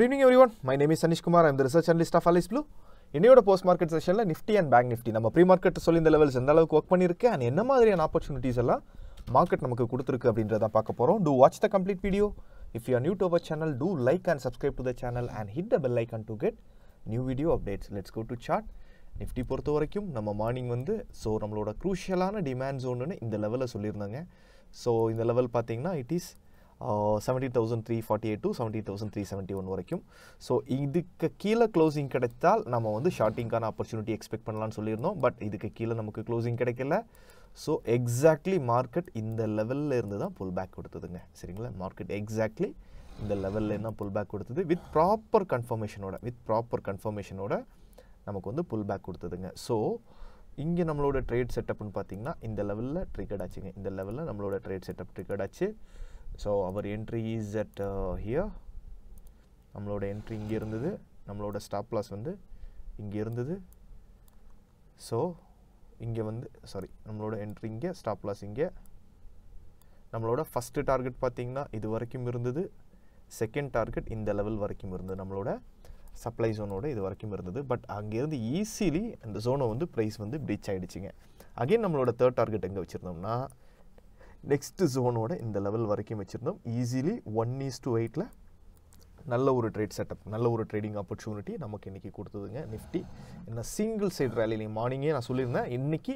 My name is Sanishkumar I'm research analyst of Alice Blue என்னையோட post market செஷனில் Nifty and bank Nifty நம்ம pre market சொல்லி இந்த levels எந்த அளவுக்கு ஒர்க் பண்ணியிருக்கு அண்ட் என்ன மாதிரியான ஆப்பர்ச்சுனிட்டிஸ் எல்லாம் மார்க்கெட் நமக்கு கொடுத்துருக்கு அப்படின்றத பார்க்க போகிறோம் to watch the complete video if you are new to our channel to like and subscribe to the channel and hit the bell icon to get new video updates let's go to chart Nifty பொறுத்த வரைக்கும் நம்ம morning வந்து so நம்மளோட க்ரூஷியலான demand ஜோனுன்னு இந்த லெவலில் சொல்லியிருந்தாங்க. So இந்த level பார்த்தீங்கன்னா it is seventeen thousand three forty eight to seventeen thousand three seventy one வரைக்கும். ஸோ இதுக்கு கீழே க்ளோசிங் கிடைத்தால் நம்ம வந்து ஷார்ட்டிங்கான ஆப்பர்ச்சுனிட்டி எக்ஸ்பெக்ட் பண்ணலாம்னு சொல்லியிருந்தோம். பட் இதுக்கு கீழே நமக்கு க்ளோசிங் கிடைக்கல. ஸோ எக்ஸாக்ட்லி மார்க்கெட் இந்த லெவலில் இருந்து தான் புல் பேக் கொடுத்ததுங்க. சரிங்களா? மார்க்கெட் எக்ஸாக்ட்லி இந்த லெவலில் தான் புல் பேக் கொடுத்தது வித் ப்ராப்பர் கன்ஃபர்மேஷனோட வித் ப்ராப்பர் கன்ஃபர்மேஷனோட நமக்கு வந்து புல் பேக் கொடுத்ததுங்க. ஸோ இங்கே நம்மளோட ட்ரேட் செட்டப்னு பார்த்தீங்கன்னா இந்த லெவலில் ட்ரிகர்ட் ஆச்சுங்க. இந்த லெவலில் நம்மளோட ட்ரேட் செட்டப் ட்ரிகர்ட் ஆச்சு. So our entry is at here நம்மளோட என்ட்ரி இங்கே இருந்தது. நம்மளோட ஸ்டாப் லாஸ் வந்து இங்கே இருந்தது. ஸோ இங்கே வந்து சாரி நம்மளோட என்ட்ரி இங்கே ஸ்டாப் லாஸ் இங்கே. நம்மளோட ஃபஸ்ட்டு டார்கெட் பார்த்திங்கன்னா இது வரைக்கும் இருந்தது. செகண்ட் டார்கெட் இந்த லெவல் வரைக்கும் இருந்தது. நம்மளோட சப்ளை ஜோனோட இது வரைக்கும் இருந்தது. பட் அங்கேருந்து ஈஸிலி அந்த ஜோனை வந்து ப்ரைஸ் வந்து ப்ரீச் ஆகிடுச்சிங்க அகைன் நம்மளோட தேர்ட் டார்கெட் எங்கே வச்சுருந்தோம்னா நெக்ஸ்ட் ஜோனோட இந்த லெவல் வரைக்கும் வச்சுருந்தோம். ஈஸிலி ஒன் ஈஸ் டு எயிட்டில் நல்ல ஒரு ட்ரேட் செட்டப் நல்ல ஒரு ட்ரேடிங் ஆப்பர்ச்சுனிட்டி நமக்கு இன்றைக்கி கொடுத்ததுங்க. நிஃப்டி என்ன சிங்கிள் சைடு ரேலி மார்னிங்கே நான் சொல்லியிருந்தேன். இன்றைக்கி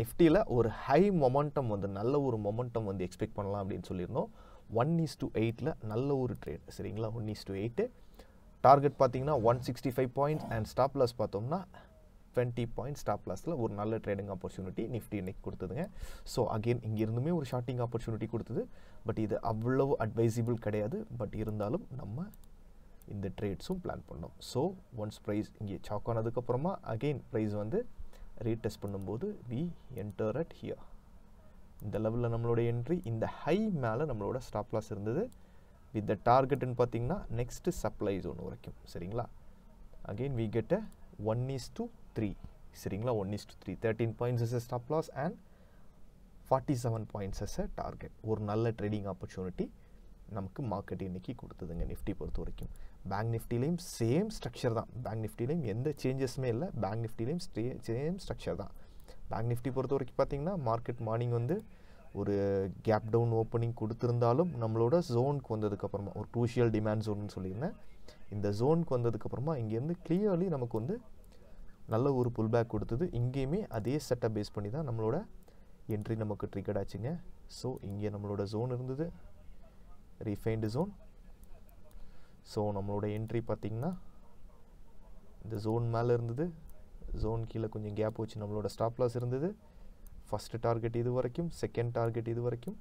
நிஃப்டியில் ஒரு ஹை மொமெண்டம் வந்து நல்ல ஒரு மொமெண்டம் வந்து எக்ஸ்பெக்ட் பண்ணலாம் அப்படின்னு சொல்லியிருந்தோம். ஒன் இஸ் டு எயிட்டில் நல்ல ஒரு ட்ரேட் சரிங்களா? One is to eight target பார்த்தீங்கன்னா one sixty five points and stop loss பார்த்தோம்னா டுவெண்ட்டி பாயிண்ட் ஸ்டாப் லாஸில் ஒரு நல்ல ட்ரேடிங் ஆப்பர்ச்சுனிட்டி நிஃப்டி இன்னைக்கு கொடுத்ததுங்க. ஸோ அகெயின் இங்கேருந்துமே ஒரு ஷார்ட்டிங் ஆப்பர்ச்சுனிட்டி கொடுத்தது. பட் இது அவ்வளவு அட்வைசிபிள் கிடையாது. பட் இருந்தாலும் நம்ம இந்த ட்ரேட்ஸும் பிளான் பண்ணோம். ஸோ ஒன்ஸ் ப்ரைஸ் இங்கே சாக் ஆனதுக்கப்புறமா அகெயின் ப்ரைஸ் வந்து ரீடெஸ்ட் பண்ணும்போது வி என்டர் அட் ஹியர் இந்த லெவலில் நம்மளோட என்ட்ரி இந்த ஹை மேலே நம்மளோட ஸ்டாப் லாஸ் இருந்தது. வித் த டார்கெட்டுன்னு பார்த்தீங்கன்னா நெக்ஸ்ட்டு சப்ளை ஜோன் வரைக்கும் சரிங்களா? Again we get a one is to three சரிங்களா one is to three thirteen points as a stop loss and forty seven points as a target ஒரு நல்ல trading opportunity நமக்கு market இன்றைக்கி கொடுத்ததுங்க Nifty பொறுத்த வரைக்கும். பேங்க் நிஃப்டிலையும் சேம் ஸ்ட்ரக்சர் தான். பேங்க் நிஃப்டிலையும் எந்த சேஞ்சஸுமே இல்லை. பேங்க் நிஃப்டிலையும் ஸ்டே சேம் ஸ்ட்ரக்சர் தான். பேங்க் நிஃப்டி பொறுத்த வரைக்கும் பார்த்திங்கன்னா மார்க்கெட் மார்னிங் வந்து ஒரு கேப் டவுன் ஓப்பனிங் கொடுத்துருந்தாலும் நம்மளோட ஜோனுக்கு வந்ததுக்கப்புறமா ஒரு க்ரூஷியல் டிமாண்ட் ஜோன்னு சொல்லியிருந்தேன். இந்த ஜோனுக்கு வந்ததுக்கப்புறமா இங்கேருந்து கிளியர்லி நமக்கு வந்து நல்ல ஒரு புல் பேக் கொடுத்தது. இங்கேயுமே அதே செட்டப் பேஸ் பண்ணி தான் நம்மளோட என்ட்ரி நமக்கு ட்ரிகர்ட் ஆச்சுங்க. ஸோ இங்கே நம்மளோட ஜோன் இருந்தது. ரீஃபைன்டு ஜோன் ஸோ நம்மளோட என்ட்ரி பார்த்திங்கன்னா இந்த ஜோன் மேலே இருந்தது. ஜோன் கீழே கொஞ்சம் கேப் வச்சு நம்மளோட ஸ்டாப் லாஸ் இருந்தது. ஃபஸ்ட்டு டார்கெட் இது வரைக்கும் செகண்ட் டார்கெட் இது வரைக்கும்.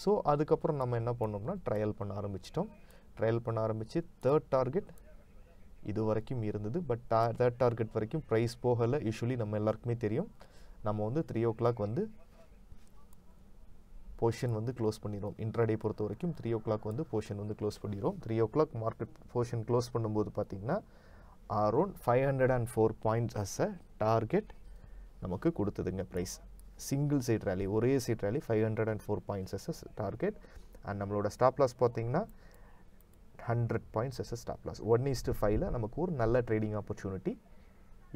ஸோ அதுக்கப்புறம் நம்ம என்ன பண்ணோம்னா ட்ரையல் பண்ண ஆரம்பிச்சிட்டோம். ட்ரையல் பண்ண ஆரம்பித்து தேர்ட் டார்கெட் இது வரைக்கும் இருந்தது. பட் டா தேர்ட் டார்கெட் வரைக்கும் ப்ரைஸ் போகலை. யூஸ்வலி நம்ம எல்லாருக்குமே தெரியும். நம்ம வந்து த்ரீ ஓ கிளாக் வந்து போர்ஷன் வந்து க்ளோஸ் பண்ணிடுவோம் இன்ட்ராடே பொறுத்த வரைக்கும் த்ரீ ஓ கிளாக் வந்து போர்ஷன் வந்து க்ளோஸ் பண்ணிடுவோம் three o'clock market portion close பண்ணும்போது பார்த்திங்கன்னா around five hundred and four points as a target நமக்கு கொடுத்ததுங்க ப்ரைஸ் சிங்கிள் சைட் ரேலி ஒரே side rally five hundred and four points as target and நம்மளோட stop loss பார்த்திங்கன்னா hundred points as stop loss one is to ஃபைவ்ல நமக்கு ஒரு நல்ல trading opportunity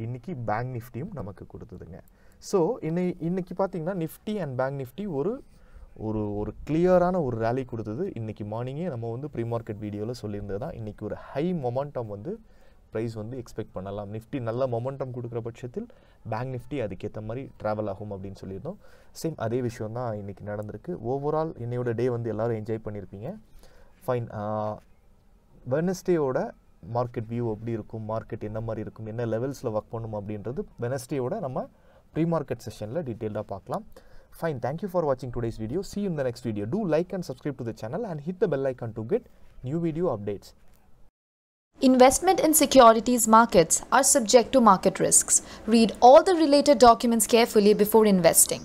இன்றைக்கி பேங்க் நிஃப்டியும் நமக்கு கொடுத்ததுங்க. ஸோ இன்னை இன்றைக்கி பார்த்தீங்கன்னா நிஃப்டி அண்ட் பேங்க் நிஃப்டி ஒரு ஒரு ஒரு கிளியரான ஒரு ரேலி கொடுத்தது. இன்றைக்கி மார்னிங்கே நம்ம வந்து ப்ரீ மார்க்கெட் வீடியோவில் சொல்லியிருந்தது தான். இன்றைக்கி ஒரு ஹை மொமெண்டம் வந்து ப்ரைஸ் வந்து எக்ஸ்பெக்ட் பண்ணலாம். நிஃப்டி நல்ல மொமெண்டம் கொடுக்குற பட்சத்தில் பேங்க் நிஃப்டி அதுக்கேற்ற மாதிரி ட்ராவல் ஆகும் அப்படின்னு சொல்லியிருந்தோம். சேம் அதே விஷயம் தான் இன்றைக்கி நடந்திருக்கு. ஓவரால் என்னையோட டே வந்து எல்லோரும் என்ஜாய் பண்ணியிருப்பீங்க. ஃபைன் வெனஸ்டேயோட மார்க்கெட் வியூ எப்படி இருக்கும் மார்க்கெட் என்ன மாதிரி இருக்கும் என்ன லெவல்ஸில் ஒர்க் பண்ணும் அப்படின்றது வெனஸ்டேயோட நம்ம ப்ரீ மார்க்கெட் செஷனில் டீட்டெயில்டாக பார்க்கலாம் ஃபைன் தேங்க்யூ ஃபார் வாட்சிங் today's video see in the next video to like and subscribe to the channel and hit the bell icon to get new video updates Investment in securities markets are subject to market risks. Read all the related documents carefully before investing.